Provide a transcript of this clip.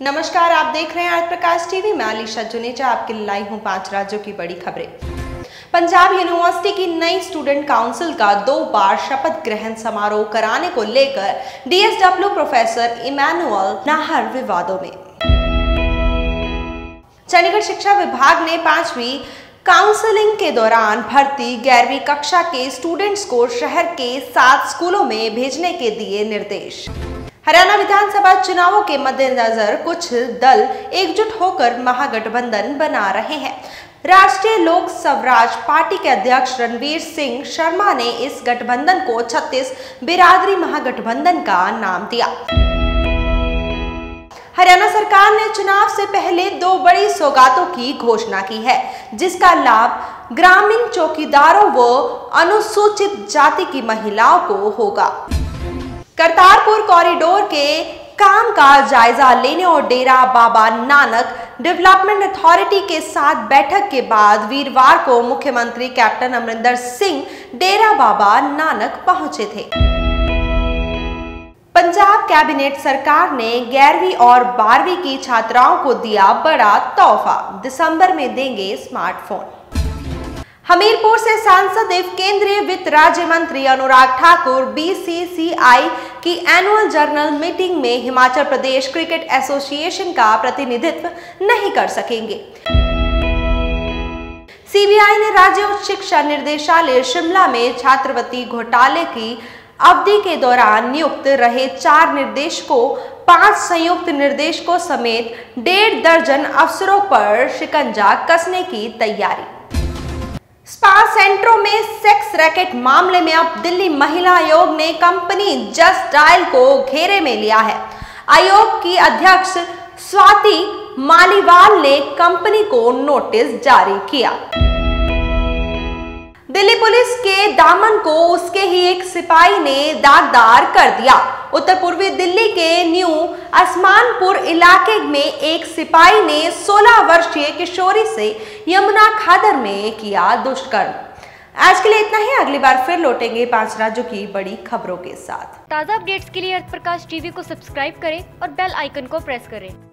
नमस्कार, आप देख रहे हैं आज प्रकाश टीवी। मैं अलीशा जुनेजा, आपके लाई हूँ पाँच राज्यों की बड़ी खबरें। पंजाब यूनिवर्सिटी की नई स्टूडेंट काउंसिल का दो बार शपथ ग्रहण समारोह कराने को लेकर डीएसडब्ल्यू प्रोफेसर इमैनुअल नाहर विवादों में। चंडीगढ़ शिक्षा विभाग ने पांचवी काउंसलिंग के दौरान भर्ती ग्यारहवीं कक्षा के स्टूडेंट्स को शहर के सात स्कूलों में भेजने के दिए निर्देश। हरियाणा विधानसभा चुनावों के मद्देनजर कुछ दल एकजुट होकर महागठबंधन बना रहे हैं। राष्ट्रीय लोक स्वराज पार्टी के अध्यक्ष रणवीर सिंह शर्मा ने इस गठबंधन को छत्तीस बिरादरी महागठबंधन का नाम दिया। हरियाणा सरकार ने चुनाव से पहले दो बड़ी सौगातों की घोषणा की है, जिसका लाभ ग्रामीण चौकीदारों व अनुसूचित जाति की महिलाओं को होगा। करतारपुर कॉरिडोर के काम का जायजा लेने और डेरा बाबा नानक डेवलपमेंट अथॉरिटी के साथ बैठक के बाद वीरवार को मुख्यमंत्री कैप्टन अमरिंदर सिंह डेरा बाबा नानक पहुँचे थे। पंजाब कैबिनेट सरकार ने ग्यारहवीं और बारहवीं की छात्राओं को दिया बड़ा तोहफा। दिसंबर में देंगे स्मार्टफ़ोन। हमीरपुर से सांसद एवं केंद्रीय वित्त राज्य मंत्री अनुराग ठाकुर बीसीसीआई की एनुअल जर्नल मीटिंग में हिमाचल प्रदेश क्रिकेट एसोसिएशन का प्रतिनिधित्व नहीं कर सकेंगे। सीबीआई ने राज्य उच्च शिक्षा निर्देशालय शिमला में छात्रवृत्ति घोटाले की अवधि के दौरान नियुक्त रहे चार निर्देशकों, पाँच संयुक्त निर्देशकों समेत डेढ़ दर्जन अफसरों पर शिकंजा कसने की तैयारी। स्पा सेंटरों में सेक्स रैकेट मामले में अब दिल्ली महिला आयोग ने कंपनी जस्ट डायल को घेरे में लिया है। आयोग की अध्यक्ष स्वाति मालीवाल ने कंपनी को नोटिस जारी किया। दिल्ली पुलिस के दामन को उसके ही एक सिपाही ने दागदार कर दिया। उत्तर पूर्वी दिल्ली के न्यू असमानपुर इलाके में एक सिपाही ने 16 वर्षीय किशोरी से यमुना खादर में किया दुष्कर्म। आज के लिए इतना ही। अगली बार फिर लौटेंगे पाँच राज्यों की बड़ी खबरों के साथ। ताज़ा अपडेट्स के लिए अर्थ प्रकाश टीवी को सब्सक्राइब करें और बेल आइकन को प्रेस करें।